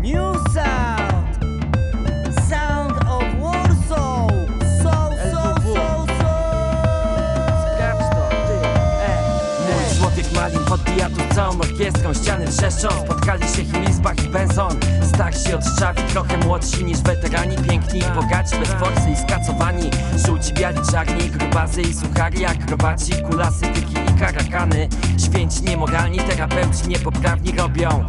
New sound, sound of Warsaw. So, so, so, so. Sprawdź to, ty, e. Mój człowiek Malin podbija tu całą orkiestrą Ściany wrzeszczą, spotkali się Hilisbach i Benson. Stach się odszawi, trochę młodsi niż weterani. Piękni i bogaci, bez forsy i skacowani. Żółci, biali, czarni, grubazy i suchari Akrobaci, kulasy, tyki karakany Święci, niemoralni, terapeuci niepoprawni robią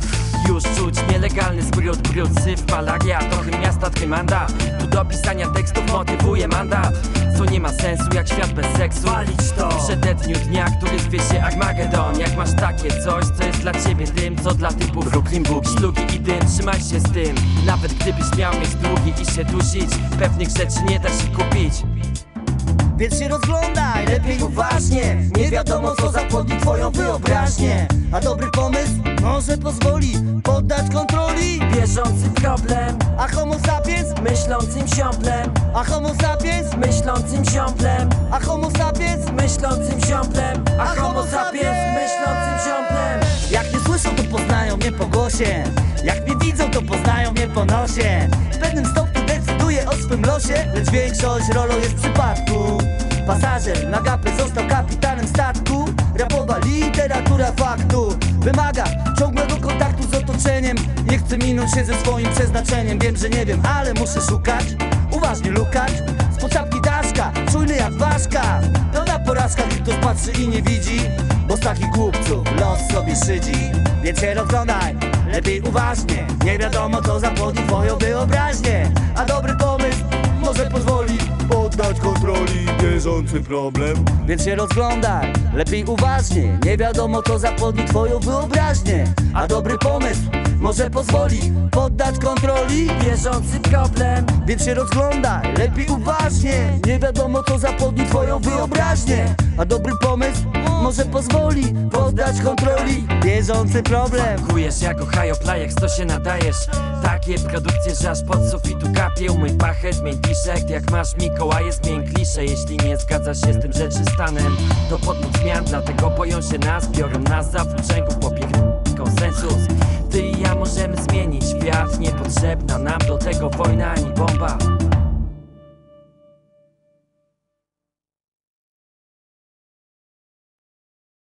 już czuć nielegalny. Smród, brud, syf, malaria Trochę miasta trymanda Tu do pisania tekstów motywuje mandat Co nie ma sensu jak świat bez seksu. Walić to. Przededniu dnia, który zwie się Armagedon. Jak masz takie coś, co jest dla ciebie tym Co dla typów Brooklyn Boogie Szlugi i dym, trzymaj się z tym. Nawet gdybyś miał mieć długi i się dusić Pewnych rzeczy nie da się kupić Więc się rozglądaj, lepiej uważnie Nie wiadomo co zapłodni twoją wyobraźnię. A dobry pomysł może pozwoli poddać kontroli Bieżący problem. A homo sapiens, Myślącym ziomplem a homo sapiens, Myślącym ziomplem a homo sapiens Myślącym ziomplem A homo sapiens! Myślącym ziomplem Jak mnie słyszą, to poznają mnie po głosie. Jak mnie widzą, to poznają mnie po nosie. W pewnym stopniu decyduję o swym losie Lecz większość rolą jest przypadku Wymaga ciągłego kontaktu z otoczeniem. Nie chcę minąć się ze swoim przeznaczeniem. Wiem, że nie wiem, ale muszę szukać. Uważnie lukać. Z poczapki daszka, czujny jak ważka. Pełna porażka, gdy ktoś patrzy i nie widzi Bo z takich głupców los sobie szydzi. Więc się rozglądaj, lepiej uważnie. Nie wiadomo co zapłodni twoją wyobraźnię bieżący problem. Więc się rozglądaj, lepiej uważnie. Nie wiadomo co zapłodni twoją wyobraźnię. A dobry pomysł może pozwoli poddać kontroli Bieżący problem. Więc się rozglądaj, lepiej uważnie. Nie wiadomo co zapodni twoją wyobraźnię. A dobry pomysł może pozwoli poddać kontroli. Bieżący problem. Kujesz jako hajoplajek, to się nadajesz. Takie produkcje, że aż pod sufitu kapie Umyj pachę, zmień t-shirt Jak masz Mikołaje, zmień klisze. Jeśli nie zgadzasz się z tym rzeczystanem To podmóc zmian, dlatego boją się nas Biorą nas za włóczęgów, popier... konsensus. Ty i ja możemy zmienić świat Niepotrzebna nam do tego wojna ani bomba